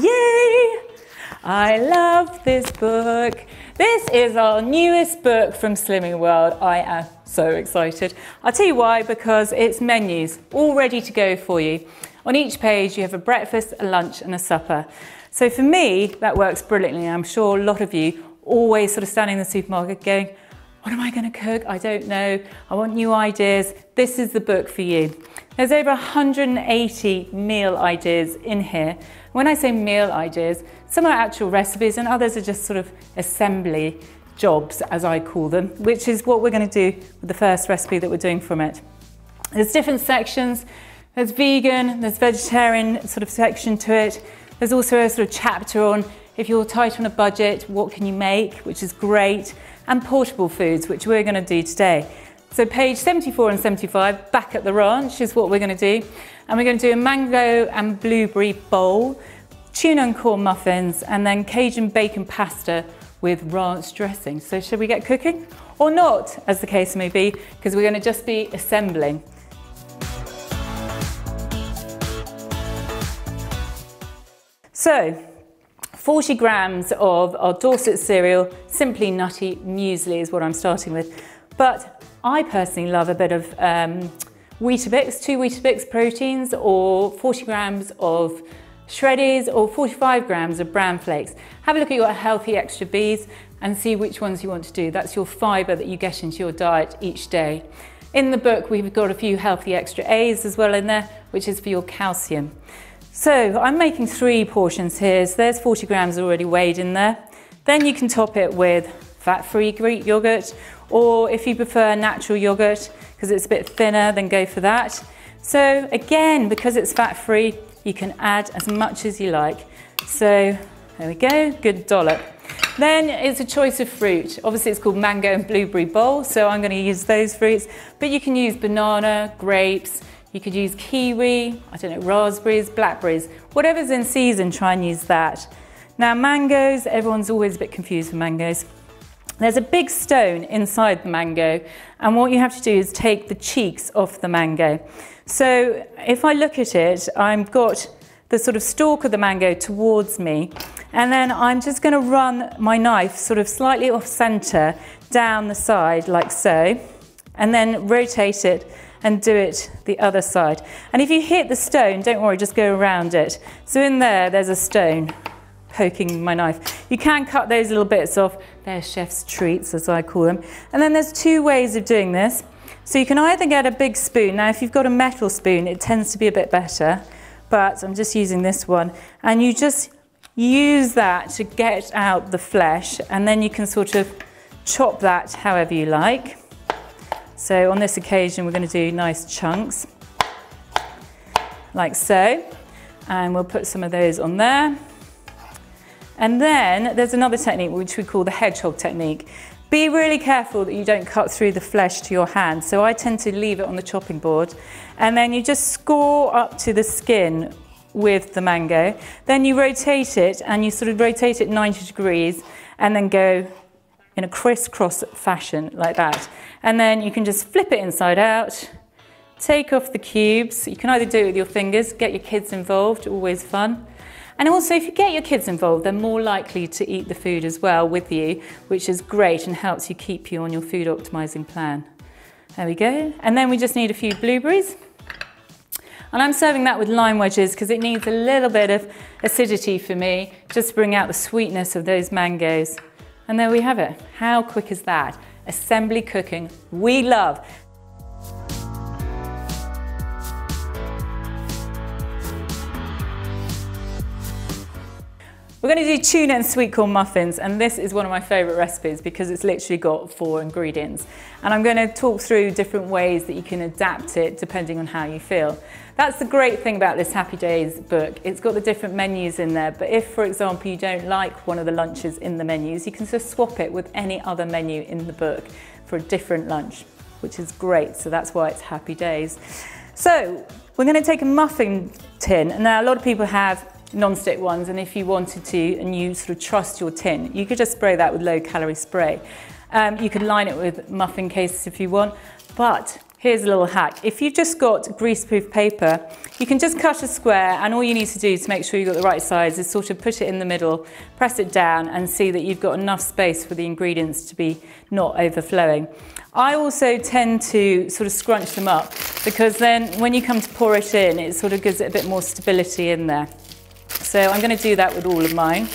Yay! I love this book. This is our newest book from Slimming World. I am so excited. I'll tell you why, because it's menus all ready to go for you. On each page, you have a breakfast, a lunch, and a supper. So for me, that works brilliantly. I'm sure a lot of you always sort of standing in the supermarket going, what am I going to cook? I don't know. I want new ideas. This is the book for you. There's over 180 meal ideas in here. When I say meal ideas, some are actual recipes and others are just sort of assembly jobs, as I call them, which is what we're going to do with the first recipe that we're doing from it. There's different sections. There's vegan, there's vegetarian sort of section to it. There's also a sort of chapter on if you're tight on a budget, what can you make, which is great and portable foods, which we're going to do today. So page 74 and 75, back at the ranch, is what we're going to do. And we're going to do a mango and blueberry bowl, tuna and corn muffins, and then Cajun bacon pasta with ranch dressing. So should we get cooking? Or not, as the case may be, because we're going to just be assembling. So 40 grams of our Dorset cereal, Simply Nutty Muesli is what I'm starting with. But I personally love a bit of um, Weetabix, two Weetabix proteins or 40 grams of shreddies or 45 grams of bran flakes. Have a look at your healthy extra Bs and see which ones you want to do. That's your fibre that you get into your diet each day. In the book, we've got a few healthy extra As as well in there, which is for your calcium. So I'm making three portions here. So there's 40 grams already weighed in there. Then you can top it with fat-free Greek yogurt, or if you prefer natural yogurt, because it's a bit thinner, then go for that. So again, because it's fat-free, you can add as much as you like. So there we go, good dollop. Then it's a choice of fruit. Obviously it's called mango and blueberry bowl, so I'm gonna use those fruits, but you can use banana, grapes, you could use kiwi, I don't know, raspberries, blackberries, whatever's in season, try and use that. Now mangoes, everyone's always a bit confused with mangoes. There's a big stone inside the mango and what you have to do is take the cheeks off the mango. So if I look at it, I've got the sort of stalk of the mango towards me and then I'm just going to run my knife sort of slightly off center down the side like so and then rotate it and do it the other side. And if you hit the stone, don't worry, just go around it. So in there, there's a stone poking my knife. You can cut those little bits off. They're chef's treats, as I call them. And then there's two ways of doing this. So you can either get a big spoon. Now, if you've got a metal spoon, it tends to be a bit better. But I'm just using this one. And you just use that to get out the flesh. And then you can sort of chop that however you like. So on this occasion, we're going to do nice chunks, like so. And we'll put some of those on there. And then there's another technique which we call the hedgehog technique. Be really careful that you don't cut through the flesh to your hand. So I tend to leave it on the chopping board. And then you just score up to the skin with the mango. Then you rotate it and you sort of rotate it 90 degrees and then go in a crisscross fashion like that. And then you can just flip it inside out, take off the cubes. You can either do it with your fingers, get your kids involved, always fun. And also, if you get your kids involved, they're more likely to eat the food as well with you, which is great and helps you keep you on your food optimizing plan. There we go. And then we just need a few blueberries. And I'm serving that with lime wedges because it needs a little bit of acidity for me, just to bring out the sweetness of those mangoes. And there we have it. How quick is that? Assembly cooking we love. We're going to do tuna and sweet corn muffins and this is one of my favourite recipes because it's literally got four ingredients and I'm going to talk through different ways that you can adapt it depending on how you feel. That's the great thing about this Happy Days book. It's got the different menus in there but if for example you don't like one of the lunches in the menus you can just swap it with any other menu in the book for a different lunch which is great so that's why it's Happy Days. So we're going to take a muffin tin and now a lot of people have non-stick ones and if you wanted to and you sort of trust your tin you could just spray that with low calorie spray um, you could line it with muffin cases if you want but Here's a little hack. If you've just got greaseproof paper, you can just cut a square and all you need to do to make sure you've got the right size is sort of put it in the middle, press it down and see that you've got enough space for the ingredients to be not overflowing. I also tend to sort of scrunch them up because then when you come to pour it in, it sort of gives it a bit more stability in there. So I'm going to do that with all of mine.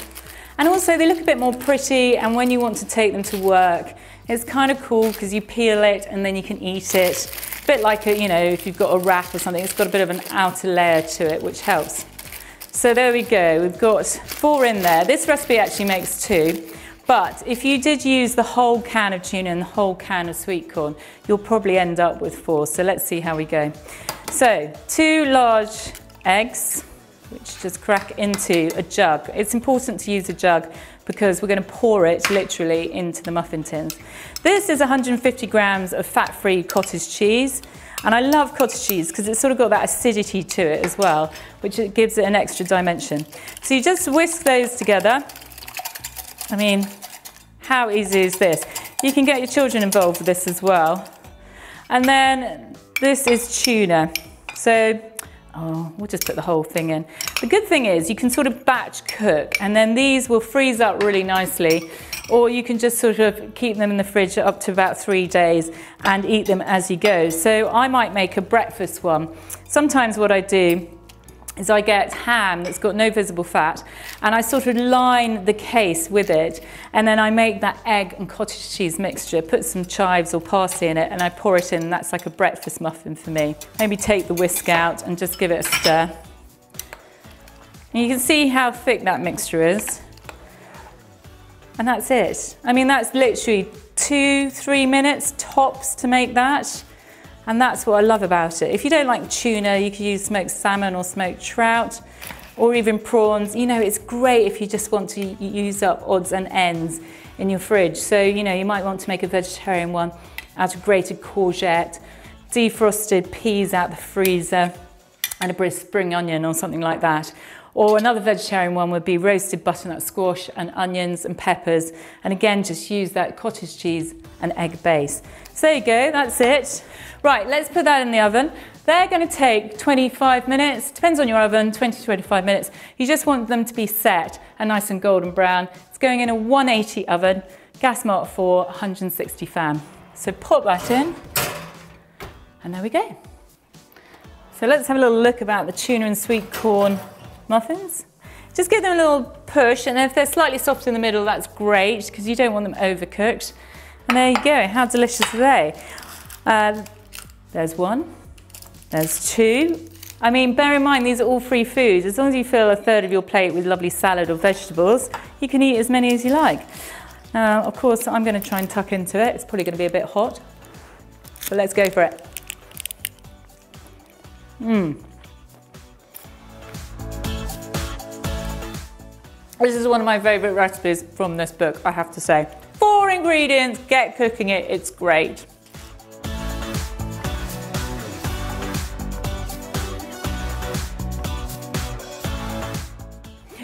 And also they look a bit more pretty and when you want to take them to work, it's kind of cool because you peel it and then you can eat it. A bit like, a, you know, if you've got a wrap or something, it's got a bit of an outer layer to it, which helps. So there we go, we've got four in there. This recipe actually makes two. But if you did use the whole can of tuna and the whole can of sweet corn, you'll probably end up with four. So let's see how we go. So two large eggs, which just crack into a jug. It's important to use a jug because we're going to pour it literally into the muffin tins. This is 150 grams of fat-free cottage cheese. And I love cottage cheese because it's sort of got that acidity to it as well, which it gives it an extra dimension. So you just whisk those together. I mean, how easy is this? You can get your children involved with this as well. And then this is tuna. So Oh, we'll just put the whole thing in. The good thing is you can sort of batch cook and then these will freeze up really nicely or you can just sort of keep them in the fridge up to about three days and eat them as you go. So I might make a breakfast one. Sometimes what I do is I get ham that's got no visible fat and I sort of line the case with it and then I make that egg and cottage cheese mixture, put some chives or parsley in it and I pour it in that's like a breakfast muffin for me. Maybe take the whisk out and just give it a stir. And you can see how thick that mixture is. And that's it. I mean, that's literally two, three minutes tops to make that. And that's what I love about it. If you don't like tuna, you could use smoked salmon or smoked trout or even prawns. You know, it's great if you just want to use up odds and ends in your fridge. So, you know, you might want to make a vegetarian one out of grated courgette, defrosted peas out the freezer, and a spring onion or something like that. Or another vegetarian one would be roasted butternut squash and onions and peppers. And again, just use that cottage cheese and egg base. So there you go, that's it. Right, let's put that in the oven. They're going to take 25 minutes, depends on your oven, 20 to 25 minutes. You just want them to be set and nice and golden brown. It's going in a 180 oven, gas mark for 160 fan. So pop that in, and there we go. So let's have a little look about the tuna and sweet corn muffins. Just give them a little push, and if they're slightly soft in the middle, that's great, because you don't want them overcooked. And there you go, how delicious are they? Uh, there's one, there's two. I mean, bear in mind, these are all free foods. As long as you fill a third of your plate with lovely salad or vegetables, you can eat as many as you like. Now, of course, I'm going to try and tuck into it. It's probably going to be a bit hot, but let's go for it. Mmm. This is one of my favourite recipes from this book, I have to say. Ingredients, get cooking it, it's great.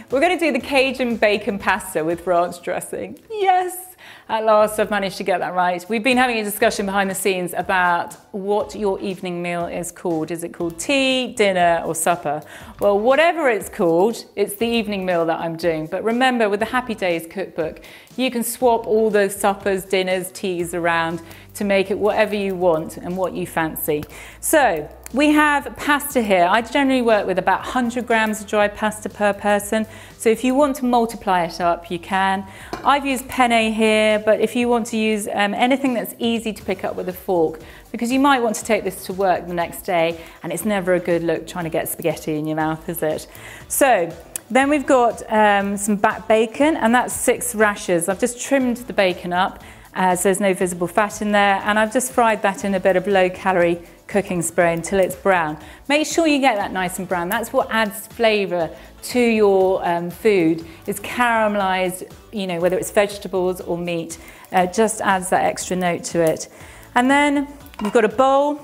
We're going to do the Cajun bacon pasta with ranch dressing. Yes! At last, I've managed to get that right. We've been having a discussion behind the scenes about what your evening meal is called. Is it called tea, dinner, or supper? Well, whatever it's called, it's the evening meal that I'm doing. But remember, with the Happy Days cookbook, you can swap all those suppers, dinners, teas around to make it whatever you want and what you fancy. So we have pasta here. I generally work with about 100 grams of dry pasta per person. So if you want to multiply it up, you can. I've used penne here, but if you want to use um, anything that's easy to pick up with a fork, because you might want to take this to work the next day and it's never a good look trying to get spaghetti in your mouth, is it? So then we've got um, some back bacon and that's six rashers. I've just trimmed the bacon up as there's no visible fat in there and I've just fried that in a bit of low calorie cooking spray until it's brown. Make sure you get that nice and brown. That's what adds flavour to your um, food is caramelized, you know, whether it's vegetables or meat, uh, just adds that extra note to it. And then we've got a bowl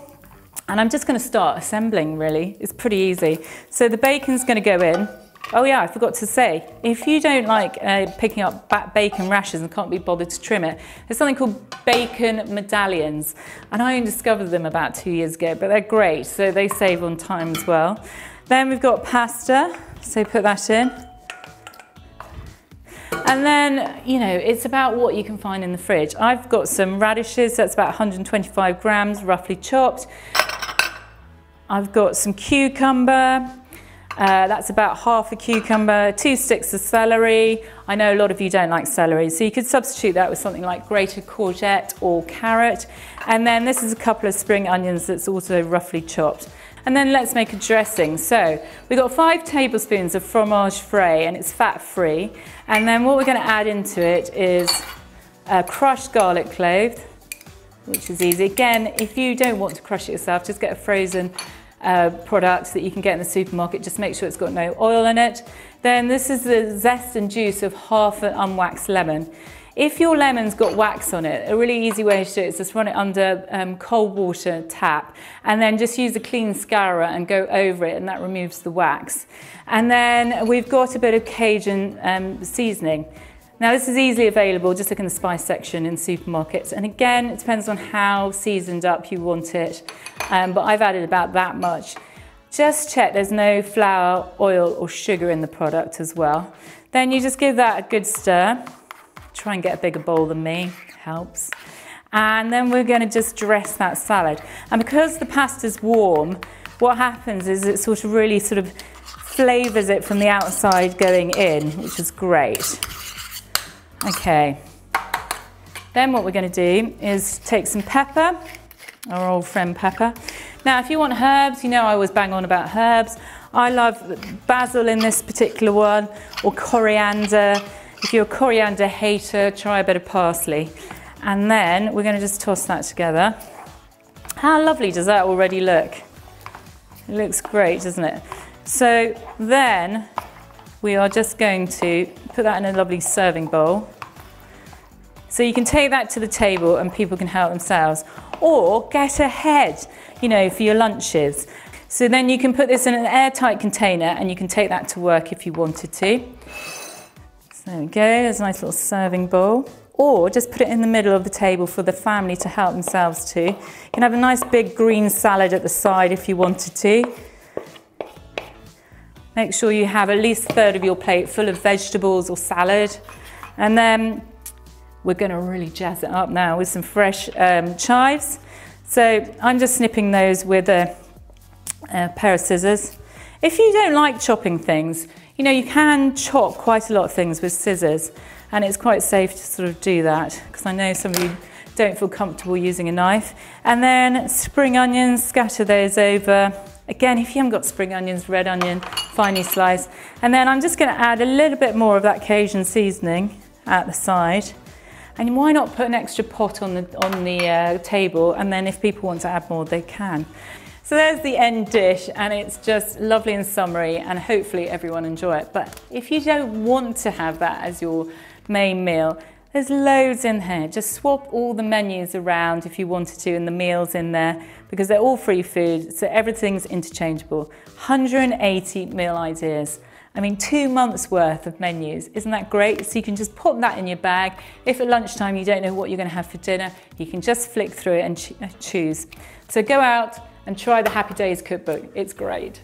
and I'm just going to start assembling really. It's pretty easy. So the bacon's going to go in Oh yeah, I forgot to say, if you don't like uh, picking up bacon rashers and can't be bothered to trim it, there's something called bacon medallions. And I only discovered them about two years ago, but they're great. So they save on time as well. Then we've got pasta, so put that in. And then, you know, it's about what you can find in the fridge. I've got some radishes, that's about 125 grams, roughly chopped. I've got some cucumber, uh, that's about half a cucumber, two sticks of celery. I know a lot of you don't like celery, so you could substitute that with something like grated courgette or carrot. And then this is a couple of spring onions that's also roughly chopped. And then let's make a dressing. So we've got five tablespoons of fromage frais and it's fat free. And then what we're going to add into it is a crushed garlic clove, which is easy. Again, if you don't want to crush it yourself, just get a frozen uh, product that you can get in the supermarket. Just make sure it's got no oil in it. Then this is the zest and juice of half an unwaxed lemon. If your lemon's got wax on it, a really easy way to do it is just run it under um, cold water tap and then just use a clean scourer and go over it and that removes the wax. And then we've got a bit of Cajun um, seasoning. Now this is easily available, just look in the spice section in supermarkets. And again, it depends on how seasoned up you want it, um, but I've added about that much. Just check there's no flour, oil or sugar in the product as well. Then you just give that a good stir. Try and get a bigger bowl than me, helps. And then we're gonna just dress that salad. And because the pasta's warm, what happens is it sort of really sort of flavors it from the outside going in, which is great. Okay. Then what we're gonna do is take some pepper, our old friend pepper. Now, if you want herbs, you know I always bang on about herbs. I love basil in this particular one, or coriander. If you're a coriander hater, try a bit of parsley. And then we're going to just toss that together. How lovely does that already look? It looks great, doesn't it? So then we are just going to put that in a lovely serving bowl. So you can take that to the table and people can help themselves. Or get ahead, you know, for your lunches. So then you can put this in an airtight container and you can take that to work if you wanted to. There we go, there's a nice little serving bowl. Or just put it in the middle of the table for the family to help themselves to. You can have a nice big green salad at the side if you wanted to. Make sure you have at least a third of your plate full of vegetables or salad. And then we're gonna really jazz it up now with some fresh um, chives. So I'm just snipping those with a, a pair of scissors. If you don't like chopping things, you know, you can chop quite a lot of things with scissors and it's quite safe to sort of do that because I know some of you don't feel comfortable using a knife. And then spring onions, scatter those over. Again, if you haven't got spring onions, red onion, finely sliced. And then I'm just gonna add a little bit more of that Cajun seasoning at the side. And why not put an extra pot on the, on the uh, table and then if people want to add more, they can. So there's the end dish and it's just lovely and summery and hopefully everyone enjoy it. But if you don't want to have that as your main meal, there's loads in here. Just swap all the menus around if you wanted to and the meals in there because they're all free food, so everything's interchangeable. 180 meal ideas. I mean, two months worth of menus. Isn't that great? So you can just pop that in your bag. If at lunchtime you don't know what you're to have for dinner, you can just flick through it and uh, choose. So go out, and try the Happy Days cookbook. It's great.